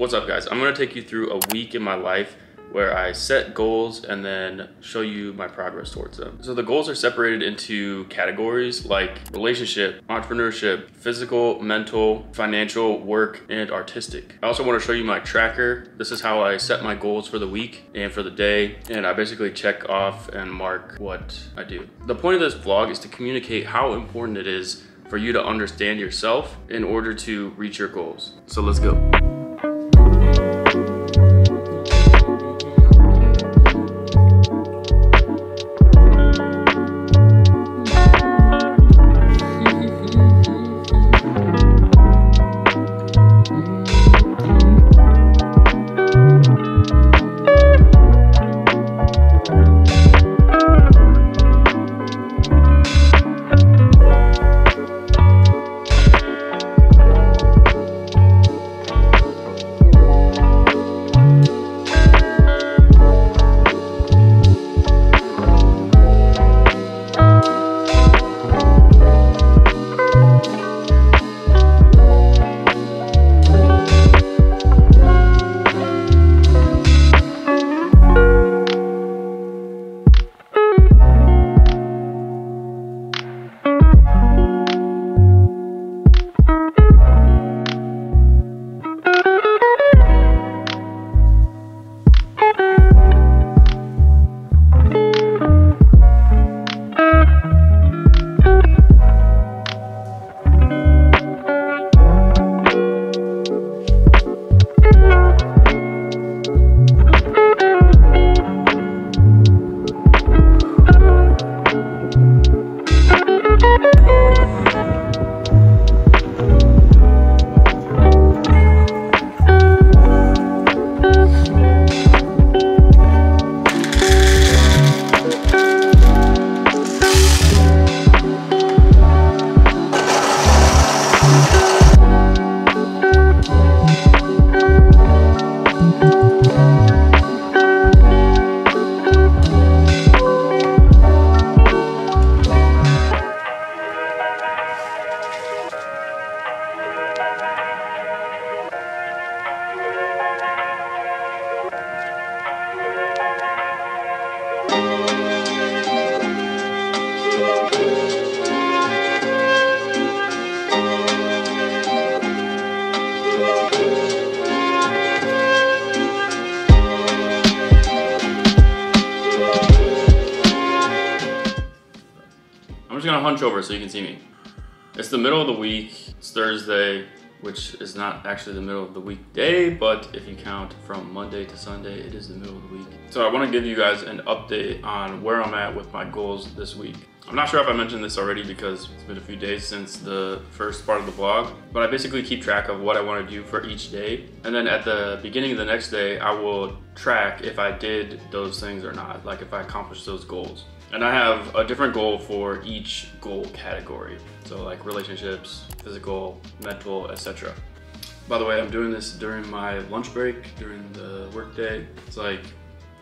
What's up guys? I'm gonna take you through a week in my life where I set goals and then show you my progress towards them. So the goals are separated into categories like relationship, entrepreneurship, physical, mental, financial, work, and artistic. I also want to show you my tracker. This is how I set my goals for the week and for the day. And I basically check off and mark what I do. The point of this vlog is to communicate how important it is for you to understand yourself in order to reach your goals. So let's go. It's Thursday, which is not actually the middle of the weekday, but if you count from Monday to Sunday, it is the middle of the week. So I wanna give you guys an update on where I'm at with my goals this week. I'm not sure if I mentioned this already because it's been a few days since the first part of the vlog, but I basically keep track of what I wanna do for each day. And then at the beginning of the next day, I will track if I did those things or not, like if I accomplished those goals. And I have a different goal for each goal category. So like relationships, physical, mental, etc. By the way, I'm doing this during my lunch break, during the workday. It's like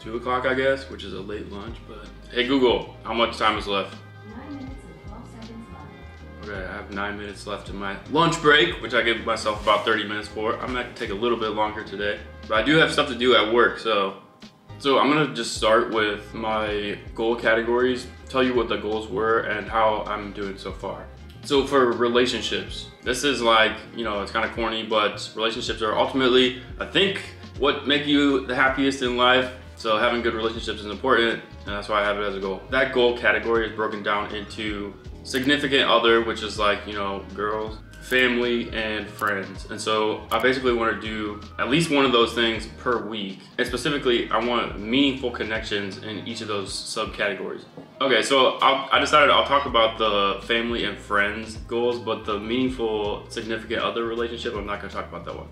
two o'clock, I guess, which is a late lunch, but hey Google, how much time is left? Nine minutes and 12 seconds left. Okay, I have nine minutes left in my lunch break, which I give myself about 30 minutes for. I'm gonna take a little bit longer today, but I do have stuff to do at work, so. So I'm gonna just start with my goal categories, tell you what the goals were and how I'm doing so far. So for relationships, this is like, you know, it's kind of corny, but relationships are ultimately, I think, what make you the happiest in life. So having good relationships is important, and that's why I have it as a goal. That goal category is broken down into significant other, which is like, you know, girls, family, and friends. And so I basically want to do at least one of those things per week. And specifically, I want meaningful connections in each of those subcategories. Okay, so I'll, I decided I'll talk about the family and friends goals, but the meaningful, significant other relationship, I'm not going to talk about that one.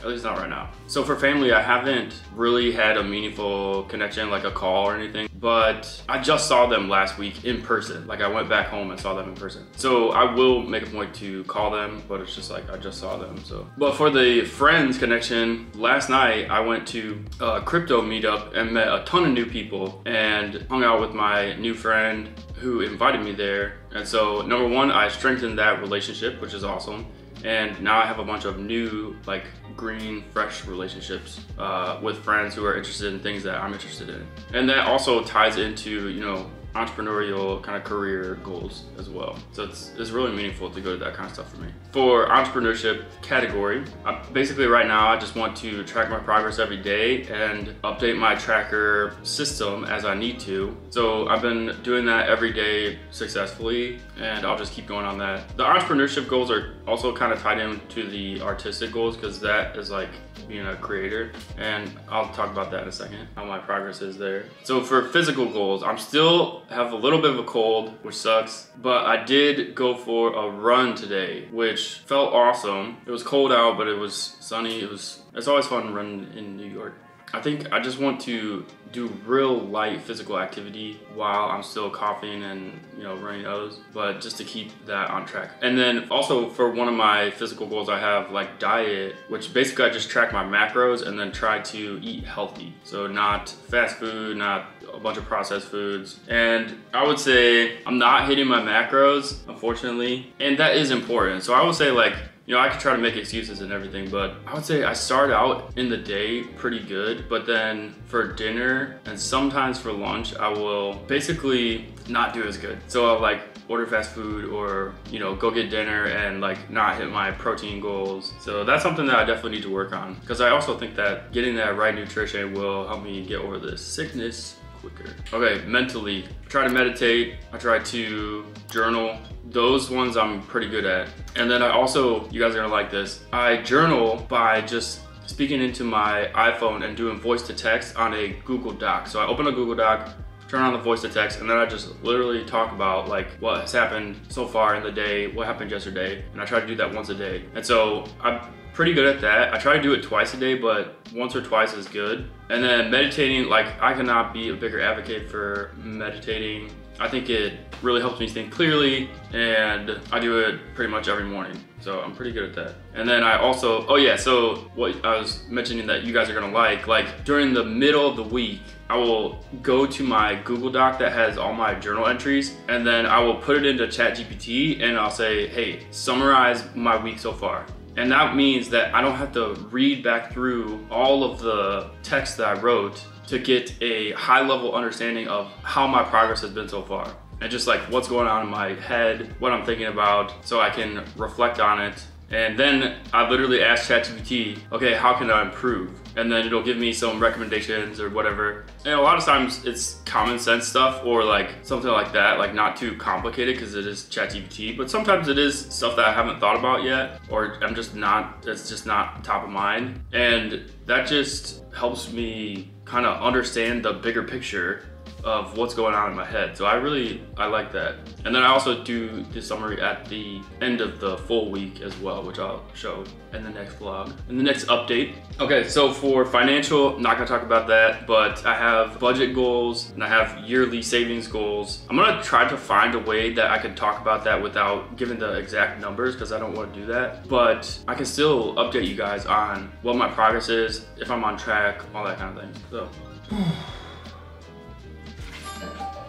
At least not right now. So for family, I haven't really had a meaningful connection, like a call or anything, but I just saw them last week in person. Like I went back home and saw them in person. So I will make a point to call them, but it's just like I just saw them, so. But for the friends connection, last night I went to a crypto meetup and met a ton of new people and hung out with my new friend who invited me there. And so number one, I strengthened that relationship, which is awesome. And now I have a bunch of new, like green, fresh relationships uh, with friends who are interested in things that I'm interested in. And that also ties into, you know, entrepreneurial kind of career goals as well. So it's, it's really meaningful to go to that kind of stuff for me. For entrepreneurship category, I, basically right now I just want to track my progress every day and update my tracker system as I need to. So I've been doing that every day successfully and I'll just keep going on that. The entrepreneurship goals are also kind of tied into the artistic goals because that is like being a creator and I'll talk about that in a second, how my progress is there. So for physical goals, I'm still have a little bit of a cold, which sucks, but I did go for a run today, which felt awesome. It was cold out, but it was sunny. It was it's always fun running in New York. I think I just want to do real light physical activity while I'm still coughing and you know running nose, but just to keep that on track. And then also for one of my physical goals, I have like diet, which basically I just track my macros and then try to eat healthy. So not fast food, not a bunch of processed foods. And I would say I'm not hitting my macros, unfortunately, and that is important. So I would say like you know, I could try to make excuses and everything, but I would say I start out in the day pretty good, but then for dinner and sometimes for lunch, I will basically not do as good. So I'll like order fast food or, you know, go get dinner and like not hit my protein goals. So that's something that I definitely need to work on because I also think that getting that right nutrition will help me get over this sickness quicker. Okay, mentally, I try to meditate. I try to journal. Those ones I'm pretty good at. And then I also, you guys are gonna like this, I journal by just speaking into my iPhone and doing voice to text on a Google Doc. So I open a Google Doc, turn on the voice to text, and then I just literally talk about like what has happened so far in the day, what happened yesterday, and I try to do that once a day. And so I'm pretty good at that. I try to do it twice a day, but once or twice is good. And then meditating, like I cannot be a bigger advocate for meditating. I think it really helps me think clearly and I do it pretty much every morning. So I'm pretty good at that. And then I also, oh yeah, so what I was mentioning that you guys are gonna like, like during the middle of the week, I will go to my Google Doc that has all my journal entries and then I will put it into ChatGPT and I'll say, hey, summarize my week so far. And that means that I don't have to read back through all of the text that I wrote to get a high level understanding of how my progress has been so far. And just like what's going on in my head, what I'm thinking about, so I can reflect on it and then I literally asked ChatGPT, okay, how can I improve? And then it'll give me some recommendations or whatever. And a lot of times it's common sense stuff or like something like that, like not too complicated because it is ChatGPT. But sometimes it is stuff that I haven't thought about yet or I'm just not, it's just not top of mind. And that just helps me kind of understand the bigger picture of what's going on in my head. So I really, I like that. And then I also do the summary at the end of the full week as well, which I'll show in the next vlog, in the next update. Okay, so for financial, not gonna talk about that, but I have budget goals and I have yearly savings goals. I'm gonna try to find a way that I can talk about that without giving the exact numbers because I don't wanna do that. But I can still update you guys on what my progress is, if I'm on track, all that kind of thing. So.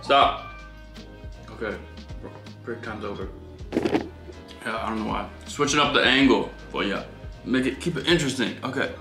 Stop. Okay, break time's over. Yeah, I don't know why. Switching up the angle for you. Make it, keep it interesting. Okay.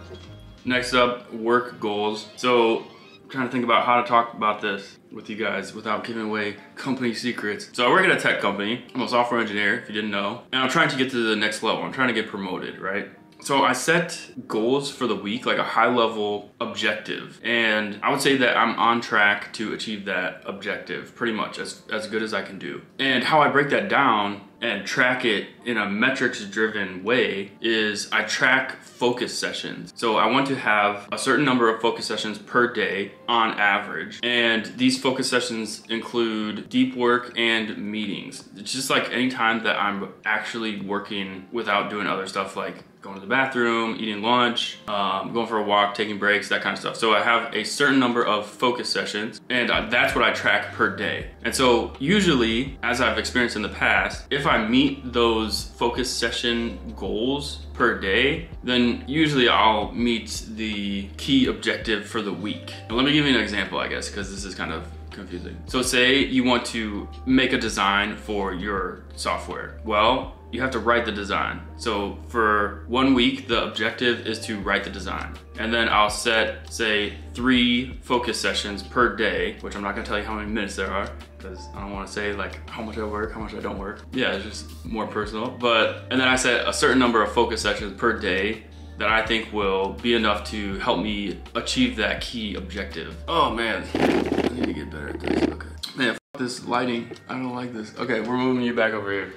Next up, work goals. So, trying to think about how to talk about this with you guys without giving away company secrets. So I work at a tech company. I'm a software engineer, if you didn't know. And I'm trying to get to the next level. I'm trying to get promoted, right? So I set goals for the week, like a high level objective. And I would say that I'm on track to achieve that objective pretty much as, as good as I can do. And how I break that down and track it in a metrics driven way is I track focus sessions. So I want to have a certain number of focus sessions per day on average. And these focus sessions include deep work and meetings. It's just like any time that I'm actually working without doing other stuff like going to the bathroom, eating lunch, um, going for a walk, taking breaks, that kind of stuff. So I have a certain number of focus sessions, and uh, that's what I track per day. And so usually, as I've experienced in the past, if I meet those focus session goals per day, then usually I'll meet the key objective for the week. Now, let me give you an example, I guess, because this is kind of confusing. So say you want to make a design for your software. Well, you have to write the design. So for one week, the objective is to write the design. And then I'll set, say, three focus sessions per day, which I'm not gonna tell you how many minutes there are, because I don't wanna say like how much I work, how much I don't work. Yeah, it's just more personal. But, and then I set a certain number of focus sessions per day that I think will be enough to help me achieve that key objective. Oh man, I need to get better at this. Okay. Man, f this lighting. I don't like this. Okay, we're moving you back over here.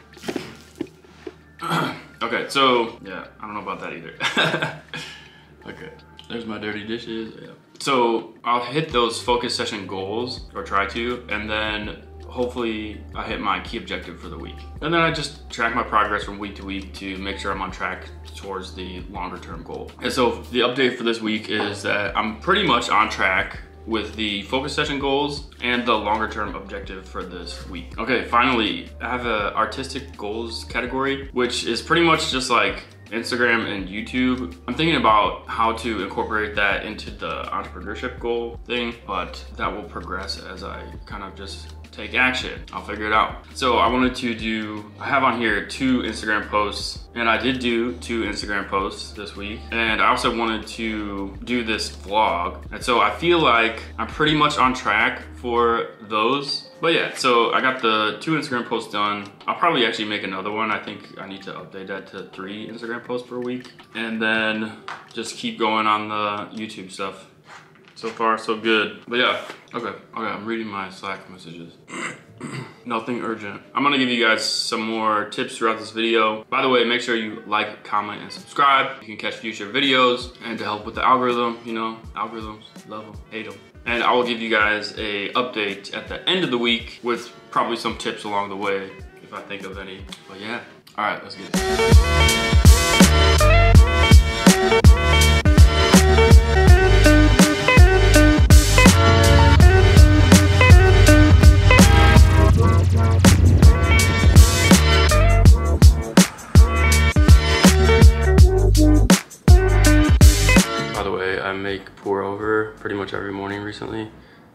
okay, so yeah, I don't know about that either. okay, there's my dirty dishes. Yeah. So I'll hit those focus session goals or try to, and then hopefully I hit my key objective for the week. And then I just track my progress from week to week to make sure I'm on track towards the longer term goal. And so the update for this week is that I'm pretty much on track with the focus session goals and the longer term objective for this week. Okay, finally, I have a artistic goals category, which is pretty much just like Instagram and YouTube. I'm thinking about how to incorporate that into the entrepreneurship goal thing, but that will progress as I kind of just take action. I'll figure it out. So I wanted to do, I have on here two Instagram posts and I did do two Instagram posts this week. And I also wanted to do this vlog. And so I feel like I'm pretty much on track for those. But yeah, so I got the two Instagram posts done. I'll probably actually make another one. I think I need to update that to three Instagram posts per week. And then just keep going on the YouTube stuff. So far, so good. But yeah, okay, okay, I'm reading my Slack messages. Nothing urgent. I'm gonna give you guys some more tips throughout this video. By the way, make sure you like, comment, and subscribe. You can catch future videos and to help with the algorithm, you know, algorithms, love them, hate them. And I will give you guys a update at the end of the week with probably some tips along the way if I think of any. But yeah, all right, let's get it.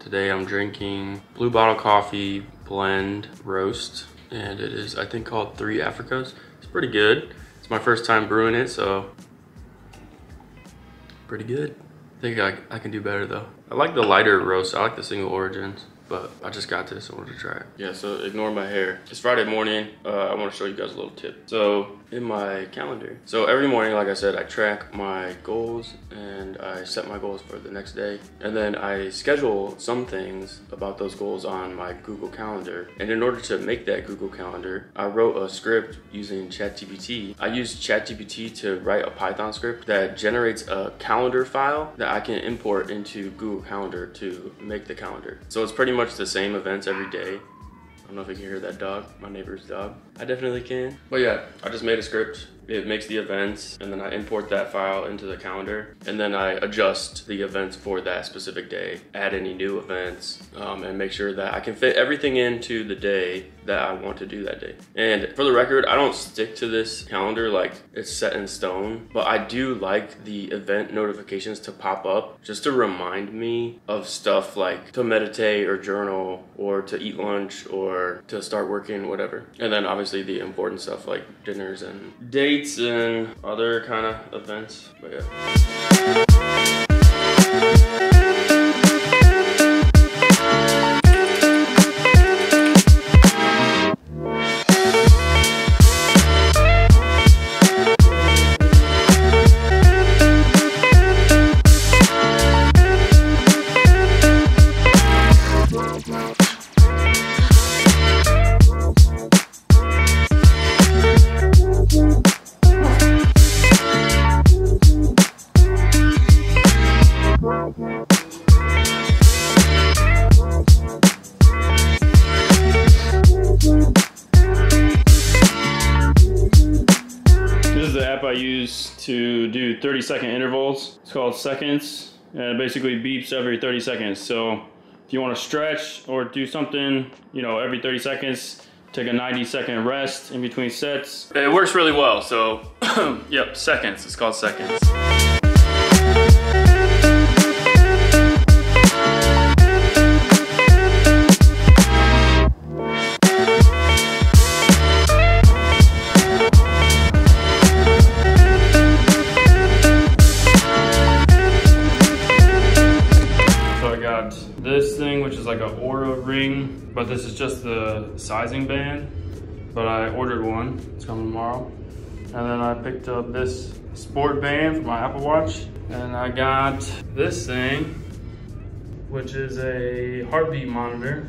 Today I'm drinking Blue Bottle Coffee Blend Roast, and it is, I think, called Three Africas. It's pretty good. It's my first time brewing it, so pretty good. I think I, I can do better though. I like the lighter roast. I like the single origins but I just got this, I wanted to try it. Yeah, so ignore my hair. It's Friday morning. Uh, I want to show you guys a little tip. So in my calendar. So every morning, like I said, I track my goals and I set my goals for the next day. And then I schedule some things about those goals on my Google Calendar. And in order to make that Google Calendar, I wrote a script using ChatGPT. I used ChatGPT to write a Python script that generates a calendar file that I can import into Google Calendar to make the calendar. So it's pretty much much the same events every day. I don't know if you can hear that dog, my neighbor's dog. I definitely can. But yeah, I just made a script it makes the events and then I import that file into the calendar and then I adjust the events for that specific day, add any new events um, and make sure that I can fit everything into the day that I want to do that day. And for the record, I don't stick to this calendar like it's set in stone, but I do like the event notifications to pop up just to remind me of stuff like to meditate or journal or to eat lunch or to start working, whatever. And then obviously the important stuff like dinners and dates dates and other kind of events. But yeah. It's called seconds and it basically beeps every 30 seconds. So if you want to stretch or do something, you know, every 30 seconds, take a 90 second rest in between sets. It works really well. So yep, seconds, it's called seconds. But this is just the sizing band. But I ordered one, it's coming tomorrow. And then I picked up this sport band for my Apple Watch. And I got this thing, which is a heartbeat monitor.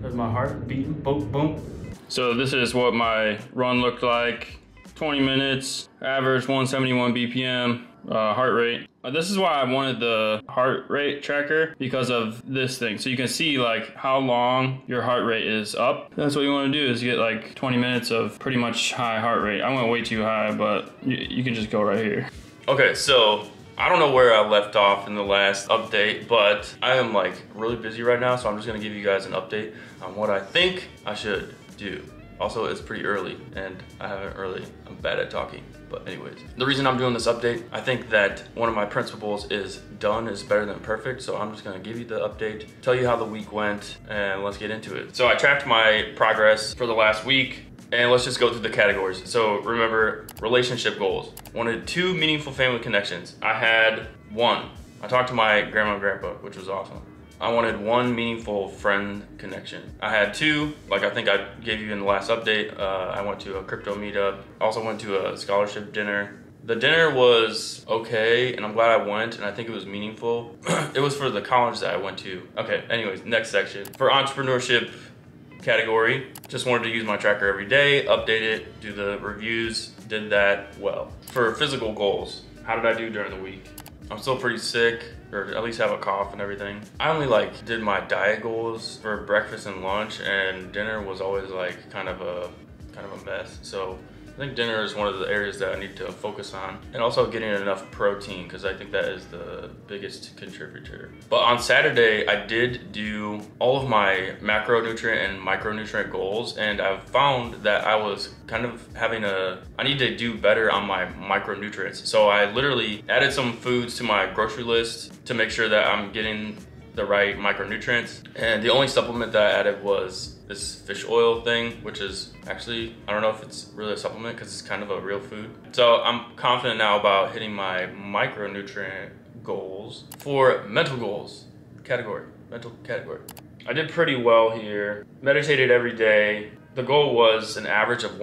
There's my heart beating, boom, boom. So this is what my run looked like. 20 minutes, average 171 BPM, uh, heart rate. Uh, this is why I wanted the heart rate tracker because of this thing. So you can see like how long your heart rate is up. That's what you want to do is get like 20 minutes of pretty much high heart rate. I went way too high, but you, you can just go right here. Okay, so I don't know where I left off in the last update, but I am like really busy right now, so I'm just gonna give you guys an update on what I think I should do. Also, it's pretty early and I haven't really, I'm bad at talking. But anyways, the reason I'm doing this update, I think that one of my principles is done is better than perfect. So I'm just gonna give you the update, tell you how the week went, and let's get into it. So I tracked my progress for the last week and let's just go through the categories. So remember, relationship goals. Wanted two meaningful family connections. I had one. I talked to my grandma and grandpa, which was awesome. I wanted one meaningful friend connection. I had two, like I think I gave you in the last update. Uh, I went to a crypto meetup. I also went to a scholarship dinner. The dinner was okay, and I'm glad I went, and I think it was meaningful. it was for the college that I went to. Okay, anyways, next section. For entrepreneurship category, just wanted to use my tracker every day, update it, do the reviews, did that well. For physical goals, how did I do during the week? I'm still pretty sick or at least have a cough and everything. I only like did my diet goals for breakfast and lunch and dinner was always like kind of a kind of a mess. So I think dinner is one of the areas that I need to focus on. And also getting enough protein because I think that is the biggest contributor. But on Saturday, I did do all of my macronutrient and micronutrient goals. And I've found that I was kind of having a, I need to do better on my micronutrients. So I literally added some foods to my grocery list to make sure that I'm getting the right micronutrients. And the only supplement that I added was this fish oil thing, which is actually, I don't know if it's really a supplement because it's kind of a real food. So I'm confident now about hitting my micronutrient goals for mental goals category, mental category. I did pretty well here. Meditated every day. The goal was an average of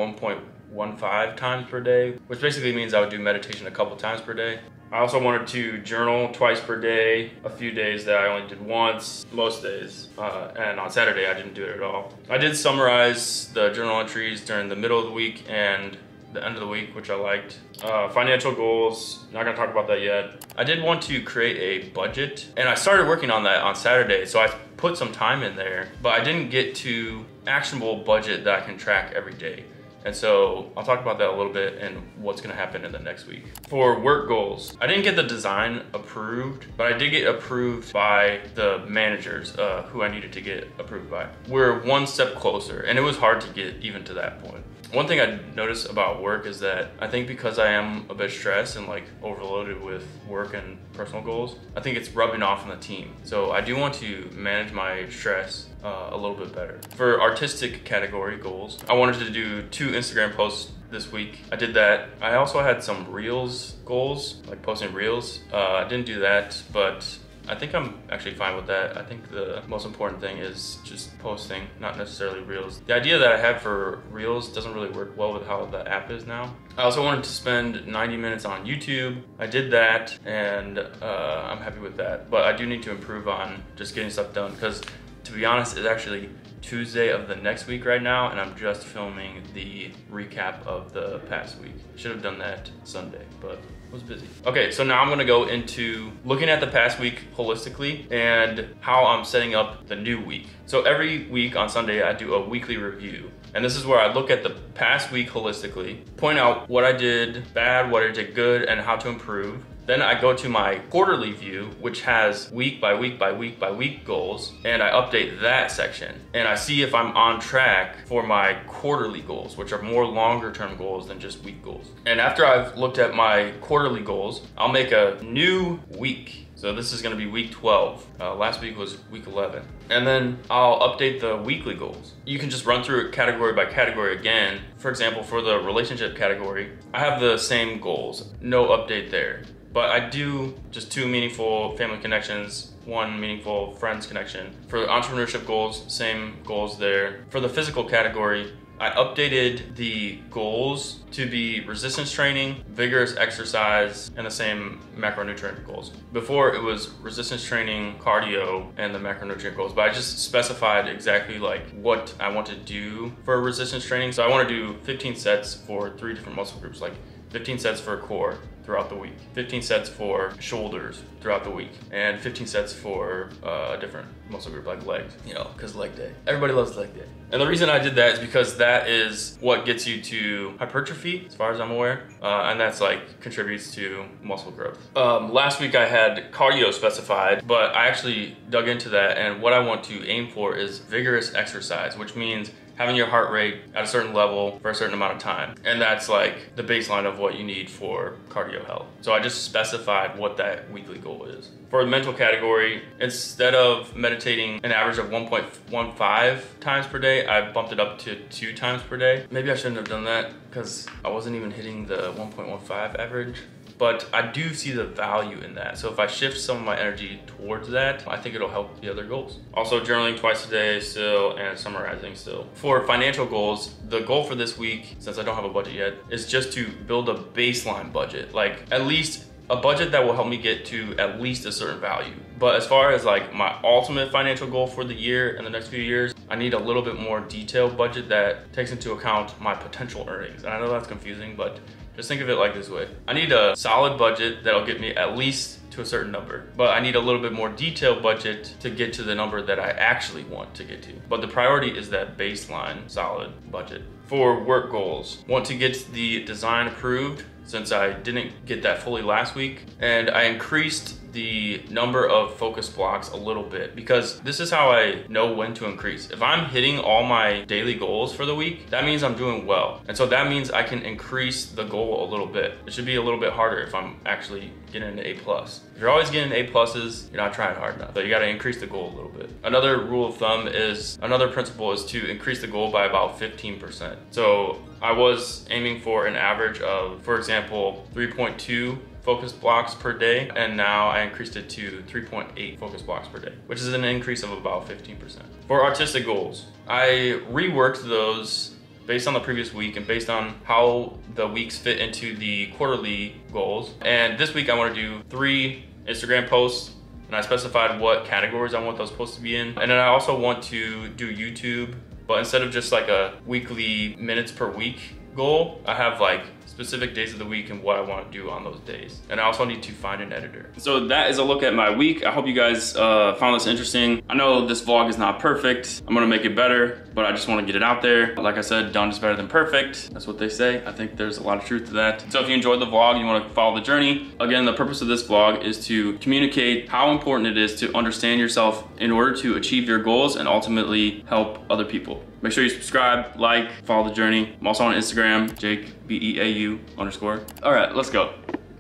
1.15 times per day, which basically means I would do meditation a couple times per day. I also wanted to journal twice per day. A few days that I only did once, most days. Uh, and on Saturday, I didn't do it at all. I did summarize the journal entries during the middle of the week and the end of the week, which I liked. Uh, financial goals, not gonna talk about that yet. I did want to create a budget, and I started working on that on Saturday, so I put some time in there, but I didn't get to actionable budget that I can track every day. And so I'll talk about that a little bit and what's gonna happen in the next week. For work goals, I didn't get the design approved, but I did get approved by the managers uh, who I needed to get approved by. We're one step closer and it was hard to get even to that point. One thing I notice about work is that I think because I am a bit stressed and like overloaded with work and personal goals, I think it's rubbing off on the team. So I do want to manage my stress uh, a little bit better. For artistic category goals, I wanted to do two Instagram posts this week. I did that. I also had some Reels goals, like posting Reels. Uh, I didn't do that, but I think I'm actually fine with that. I think the most important thing is just posting, not necessarily Reels. The idea that I have for Reels doesn't really work well with how the app is now. I also wanted to spend 90 minutes on YouTube. I did that and uh, I'm happy with that. But I do need to improve on just getting stuff done because to be honest, it's actually Tuesday of the next week right now, and I'm just filming the recap of the past week. Should have done that Sunday, but was busy. Okay, so now I'm gonna go into looking at the past week holistically and how I'm setting up the new week. So every week on Sunday, I do a weekly review. And this is where I look at the past week holistically, point out what I did bad, what I did good, and how to improve. Then I go to my quarterly view, which has week by week by week by week goals, and I update that section. And I see if I'm on track for my quarterly goals, which are more longer term goals than just week goals. And after I've looked at my quarterly goals, I'll make a new week. So this is gonna be week 12. Uh, last week was week 11. And then I'll update the weekly goals. You can just run through it category by category again. For example, for the relationship category, I have the same goals, no update there. But I do just two meaningful family connections, one meaningful friends connection. For entrepreneurship goals, same goals there. For the physical category, I updated the goals to be resistance training, vigorous exercise, and the same macronutrient goals. Before it was resistance training, cardio, and the macronutrient goals, but I just specified exactly like what I want to do for resistance training. So I want to do 15 sets for three different muscle groups, like 15 sets for core throughout the week, 15 sets for shoulders throughout the week, and 15 sets for uh, a different muscle group like legs, you know, because leg day. Everybody loves leg day. And the reason I did that is because that is what gets you to hypertrophy, as far as I'm aware, uh, and that's like contributes to muscle growth. Um, last week I had cardio specified, but I actually dug into that, and what I want to aim for is vigorous exercise, which means having your heart rate at a certain level for a certain amount of time. And that's like the baseline of what you need for cardio health. So I just specified what that weekly goal is. For the mental category, instead of meditating an average of 1.15 times per day, I bumped it up to two times per day. Maybe I shouldn't have done that because I wasn't even hitting the 1.15 average but I do see the value in that. So if I shift some of my energy towards that, I think it'll help the other goals. Also journaling twice a day still and summarizing still. For financial goals, the goal for this week, since I don't have a budget yet, is just to build a baseline budget. Like at least a budget that will help me get to at least a certain value. But as far as like my ultimate financial goal for the year and the next few years, I need a little bit more detailed budget that takes into account my potential earnings. And I know that's confusing, but just think of it like this way. I need a solid budget that'll get me at least to a certain number, but I need a little bit more detailed budget to get to the number that I actually want to get to. But the priority is that baseline solid budget. For work goals, want to get the design approved since I didn't get that fully last week. And I increased the number of focus blocks a little bit because this is how I know when to increase. If I'm hitting all my daily goals for the week, that means I'm doing well. And so that means I can increase the goal a little bit. It should be a little bit harder if I'm actually getting an A plus. If you're always getting A pluses, you're not trying hard enough. So you gotta increase the goal a little bit. Another rule of thumb is, another principle is to increase the goal by about 15%. So I was aiming for an average of, for example, 3.2 focus blocks per day, and now I increased it to 3.8 focus blocks per day, which is an increase of about 15%. For artistic goals, I reworked those based on the previous week and based on how the weeks fit into the quarterly goals. And this week I want to do three Instagram posts and I specified what categories I want those posts to be in. And then I also want to do YouTube, but instead of just like a weekly minutes per week goal, I have like specific days of the week and what I want to do on those days. And I also need to find an editor. So that is a look at my week. I hope you guys uh, found this interesting. I know this vlog is not perfect. I'm gonna make it better, but I just want to get it out there. Like I said, done is better than perfect. That's what they say. I think there's a lot of truth to that. So if you enjoyed the vlog, you want to follow the journey. Again, the purpose of this vlog is to communicate how important it is to understand yourself in order to achieve your goals and ultimately help other people. Make sure you subscribe, like, follow the journey. I'm also on Instagram, Jake, B-E-A-U underscore. All right, let's go.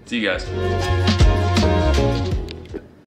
See you guys.